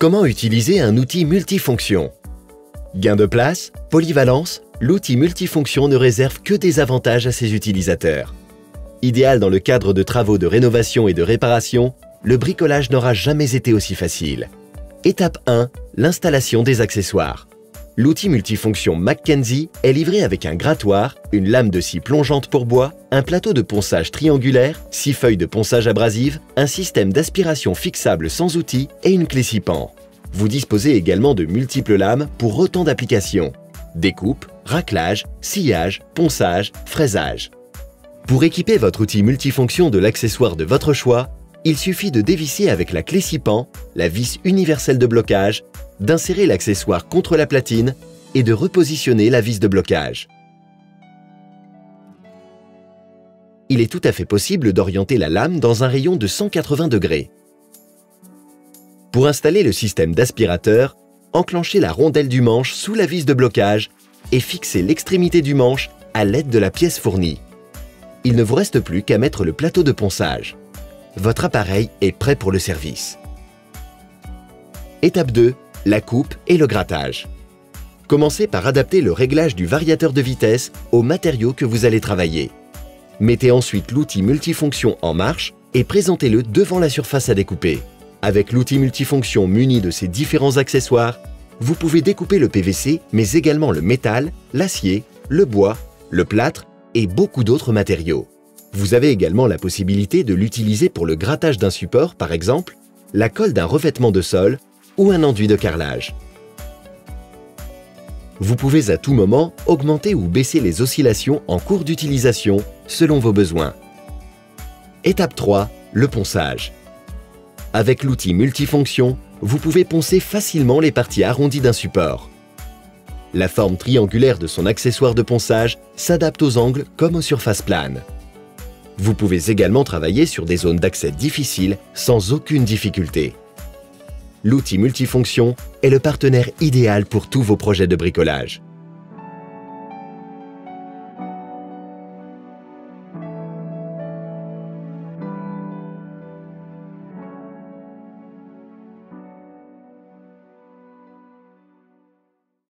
Comment utiliser un outil multifonction? Gain de place, polyvalence, l'outil multifonction ne réserve que des avantages à ses utilisateurs. Idéal dans le cadre de travaux de rénovation et de réparation, le bricolage n'aura jamais été aussi facile. Étape 1. L'installation des accessoires. L'outil multifonction Mackenzie est livré avec un grattoir, une lame de scie plongeante pour bois, un plateau de ponçage triangulaire, six feuilles de ponçage abrasive, un système d'aspiration fixable sans outil et une clé scipant. Vous disposez également de multiples lames pour autant d'applications. Découpe, raclage, sciage, ponçage, fraisage. Pour équiper votre outil multifonction de l'accessoire de votre choix, il suffit de dévisser avec la clé Sipan, la vis universelle de blocage, d'insérer l'accessoire contre la platine et de repositionner la vis de blocage. Il est tout à fait possible d'orienter la lame dans un rayon de 180 degrés. Pour installer le système d'aspirateur, enclenchez la rondelle du manche sous la vis de blocage et fixez l'extrémité du manche à l'aide de la pièce fournie il ne vous reste plus qu'à mettre le plateau de ponçage. Votre appareil est prêt pour le service. Étape 2. La coupe et le grattage. Commencez par adapter le réglage du variateur de vitesse aux matériaux que vous allez travailler. Mettez ensuite l'outil multifonction en marche et présentez-le devant la surface à découper. Avec l'outil multifonction muni de ses différents accessoires, vous pouvez découper le PVC, mais également le métal, l'acier, le bois, le plâtre et beaucoup d'autres matériaux. Vous avez également la possibilité de l'utiliser pour le grattage d'un support, par exemple, la colle d'un revêtement de sol ou un enduit de carrelage. Vous pouvez à tout moment augmenter ou baisser les oscillations en cours d'utilisation selon vos besoins. Étape 3. Le ponçage. Avec l'outil multifonction, vous pouvez poncer facilement les parties arrondies d'un support. La forme triangulaire de son accessoire de ponçage s'adapte aux angles comme aux surfaces planes. Vous pouvez également travailler sur des zones d'accès difficiles sans aucune difficulté. L'outil multifonction est le partenaire idéal pour tous vos projets de bricolage.